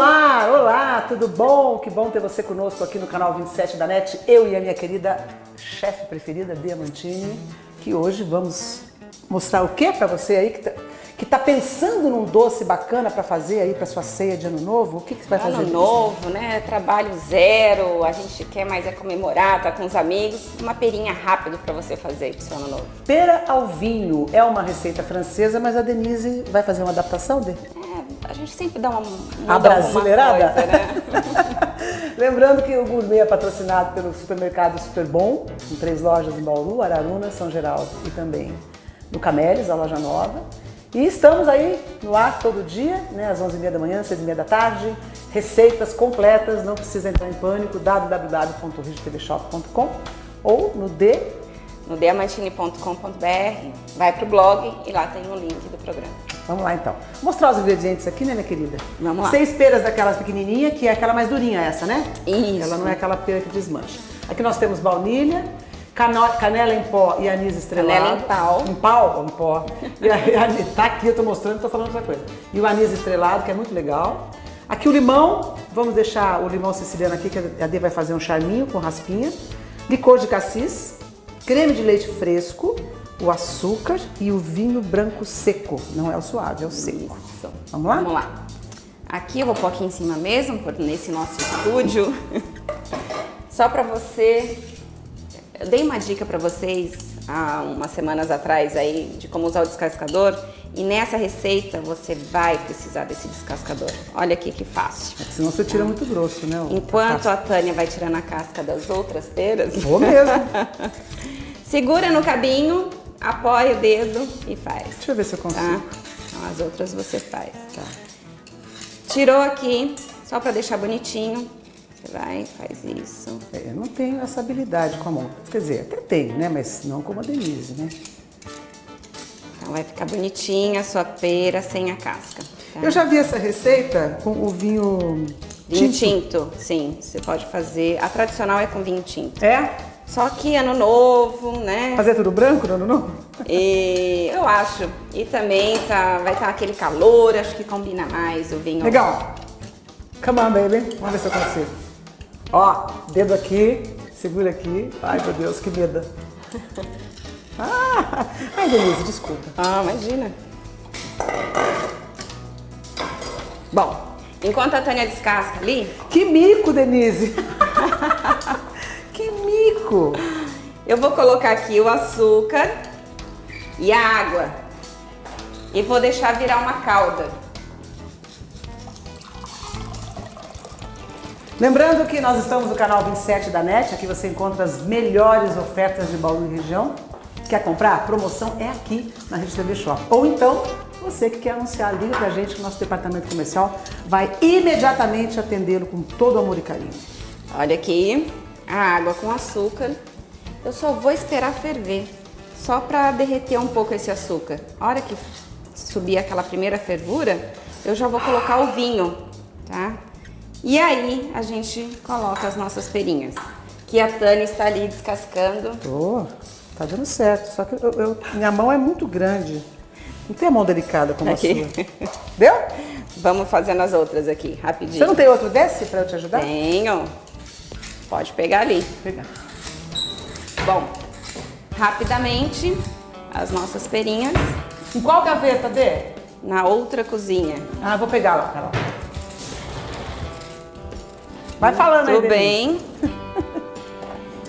ar! Olá, tudo bom? Que bom ter você conosco aqui no canal 27 da NET. Eu e a minha querida chefe preferida, Diamantini, que hoje vamos mostrar o que para você aí que tá, que tá pensando num doce bacana para fazer aí para sua ceia de ano novo? O que, que você vai fazer? Ano novo, né? Trabalho zero, a gente quer mais é comemorar, tá com os amigos. Uma perinha rápido para você fazer pro seu ano novo. Pera ao vinho é uma receita francesa, mas a Denise vai fazer uma adaptação dele? É, a gente sempre dá uma. A brasileirada? Coisa, né? Lembrando que o Gourmet é patrocinado pelo supermercado Super Bom, com três lojas em Bauru, Araruna, São Geraldo e também no Camelis, a loja nova. E estamos aí no ar todo dia, né, às 11h30 da manhã, 6h30 da tarde. Receitas completas, não precisa entrar em pânico, www.rigitvshop.com ou no D. No diamantine.com.br, vai pro blog e lá tem o link do programa. Vamos lá então. Vou mostrar os ingredientes aqui, né, minha querida? Vamos lá. Seis peras daquelas pequenininha, que é aquela mais durinha essa, né? Isso. Ela não é aquela pera que desmancha. Aqui nós temos baunilha, canela em pó e anis estrelado. Canela em pau. Em pau ou em pó. E a, tá aqui, eu tô mostrando, tô falando outra coisa. E o anis estrelado, que é muito legal. Aqui o limão, vamos deixar o limão siciliano aqui, que a Dê vai fazer um charminho com raspinha. Licor de cassis, creme de leite fresco, o açúcar e o vinho branco seco. Não é o suave, é o seco. Isso. Vamos lá? Vamos lá. Aqui eu vou pôr aqui em cima mesmo, por- nesse nosso estúdio. Só pra você. Eu dei uma dica pra vocês há umas semanas atrás aí de como usar o descascador. E nessa receita você vai precisar desse descascador. Olha aqui que fácil. Senão você tira muito grosso, né? Enquanto a Tânia vai tirando a casca das outras peras, Vou mesmo. segura no cabinho, apoia o dedo e faz. Deixa eu ver se eu consigo. Tá? Então, as outras você faz. Tá. Tirou aqui, só pra deixar bonitinho. Você vai, faz isso. É, eu não tenho essa habilidade com a mão. Quer dizer, até tenho, né? Mas não como a Denise, né? Então vai ficar bonitinha a sua pera sem a casca. tá? Eu já vi essa receita com o vinho Vinho tinto. tinto, sim, você pode fazer. A tradicional é com vinho tinto. É? Só que ano novo, né? Fazer tudo branco, não, não, não? E eu acho. E também tá, vai estar aquele calor, acho que combina mais o vinho. Legal. Come on, baby. Vamos ver se eu consigo. Ó, dedo aqui, segura aqui. Ai, meu Deus, que medo. Ah, ai, Denise, desculpa. Ah, imagina. Bom, enquanto a Tânia descasca ali, Que mico, Denise. mico. eu vou colocar aqui o açúcar e a água. E vou deixar virar uma calda. Lembrando que nós estamos no canal 27 da NET, aqui você encontra as melhores ofertas de Bauru e região. Quer comprar? A promoção é aqui na Rede TV Shop. Ou então, você que quer anunciar, liga pra gente que o nosso departamento comercial vai imediatamente atendê-lo com todo amor e carinho. Olha aqui, a água com açúcar. Eu só vou esperar ferver, só para derreter um pouco esse açúcar. A hora que subir aquela primeira fervura, eu já vou colocar o vinho, tá? E aí a gente coloca as nossas perinhas, que a Tânia está ali descascando. Tô, tá dando certo, só que eu- eu- minha mão é muito grande. Não tem a mão delicada como Aqui. a sua. Deu? Vamos fazendo as outras aqui, rapidinho. Você não tem outro desse pra eu te ajudar? Tenho. Pode pegar ali. Pegar. Bom, rapidamente, as nossas perinhas Em qual gaveta, Dê? na outra cozinha. Ah, vou pegar lá, Carol. Vai falando aí, Tudo Denise. bem.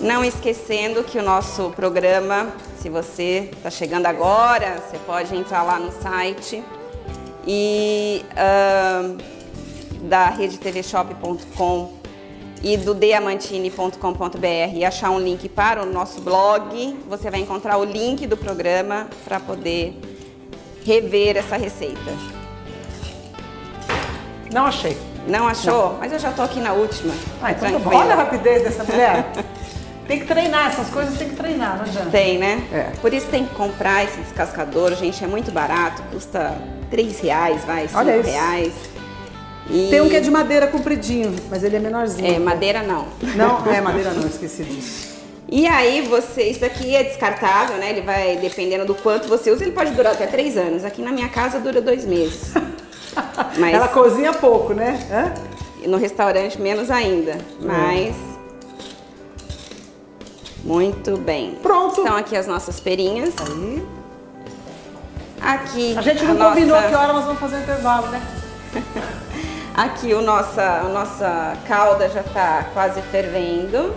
Não esquecendo que o nosso programa, se você está chegando agora, você pode entrar lá no site e ahn, da redetvshop.com e do diamantine.com.br e achar um link para o nosso blog, você vai encontrar o link do programa para poder rever essa receita. Não achei. Não achou? Mas eu já tô aqui na última. Ah, então tá. Olha a rapidez dessa mulher. tem que treinar, essas coisas tem que treinar, não adianta. Tem, né? É. Por isso tem que comprar esse descascador, gente, é muito barato, custa 3 reais, vai, 5 Olha isso. E... Tem um que é de madeira compridinho, mas ele é menorzinho. É, madeira não. Não, é madeira não, esqueci disso. E aí você, isso daqui é descartável, né? Ele vai, dependendo do quanto você usa, ele pode durar até 3 anos. Aqui na minha casa dura 2 meses. Mas Ela cozinha pouco, né? Hã? no restaurante menos ainda. Mas muito bem. Pronto. Estão aqui as nossas perinhas. Aí. Aqui A gente não nossa- combinou que hora nós vamos fazer o intervalo, né? Aqui o nossa, a nossa calda já está quase fervendo.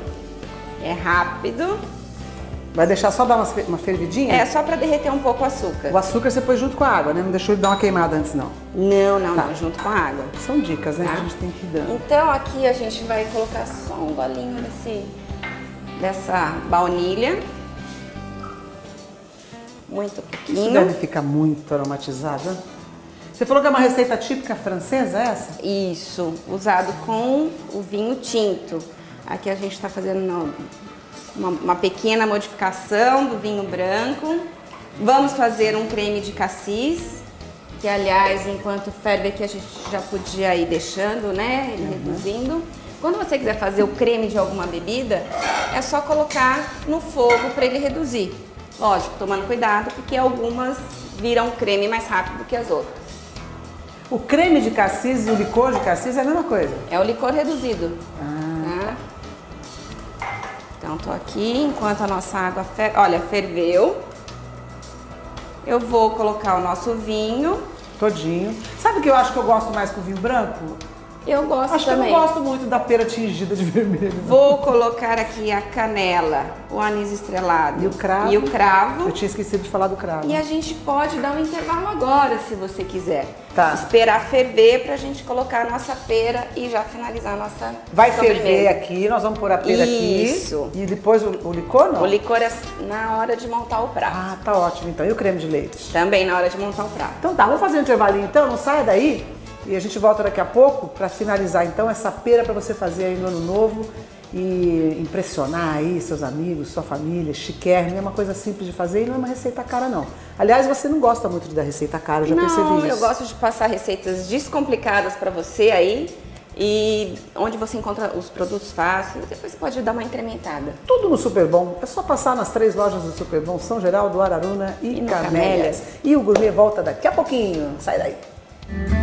É rápido. Vai deixar só dar uma, uma fervidinha? É só para derreter um pouco o açúcar. O açúcar você pôs junto com a água, né? Não deixou ele dar uma queimada antes, não. Não, não, Tá. não, junto com a água. São dicas, né? Tá. Que a gente tem que ir dando. Então aqui a gente vai colocar só um golinho desse, dessa baunilha. Muito Isso pouquinho. deve ficar muito aromatizado. né? Você falou que é uma receita típica francesa, é essa? Isso, usado com o vinho tinto. Aqui a gente está fazendo uma, uma pequena modificação do vinho branco. Vamos fazer um creme de cassis, que aliás, enquanto ferve aqui a gente já podia ir deixando, né, ele reduzindo. Quando você quiser fazer o creme de alguma bebida, é só colocar no fogo para ele reduzir. Lógico, tomando cuidado, porque algumas viram creme mais rápido que as outras. O creme de cassis e o licor de cassis é a mesma coisa. É o licor reduzido. Ah. Tá? Então, tô aqui enquanto a nossa água fer... Olha, ferveu. Eu vou colocar o nosso vinho. Todinho. Sabe o que eu acho que eu gosto mais com vinho branco? Eu gosto Acho também. que eu não gosto muito da pera tingida de vermelho. Vou colocar aqui a canela, o anis estrelado E o cravo. e o cravo. Eu tinha esquecido de falar do cravo. E a gente pode dar um intervalo agora, se você quiser. Tá. Esperar ferver pra gente colocar a nossa pera e já finalizar a nossa Vai sobremesa. ferver aqui, nós vamos pôr a pera Isso. aqui. E depois o, o licor não? O licor é na hora de montar o prato. Ah, tá ótimo então. E o creme de leite? Também na hora de montar o prato. Então tá, vamos fazer um intervalinho então, não saia daí. E a gente volta daqui a pouco para finalizar então essa pera para você fazer aí no ano novo e impressionar aí seus amigos, sua família, chiquérrimo, é uma coisa simples de fazer e não é uma receita cara não. Aliás, você não gosta muito de dar receita cara, eu já percebi Não, isso. eu gosto de passar receitas descomplicadas para você aí e onde você encontra os produtos fáceis, depois você pode dar uma incrementada. Tudo no Super Bom. É só passar nas três lojas do Super Bom, São Geraldo, Araruna e, E Camélias. Camélias. E o gourmet volta daqui a pouquinho. Sai daí.